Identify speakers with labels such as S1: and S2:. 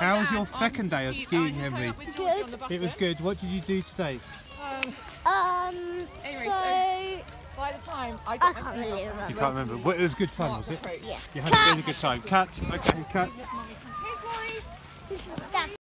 S1: How was your second day of skiing, Henry?
S2: Good.
S1: It was good. What did you do today?
S2: Um, so
S3: By the time I
S2: I can't
S3: my
S2: really
S3: sleeves
S1: You can't remember. But it was good fun, was it?
S2: Yeah.
S1: You had a really good time. Catch. Okay, catch.
S3: Here's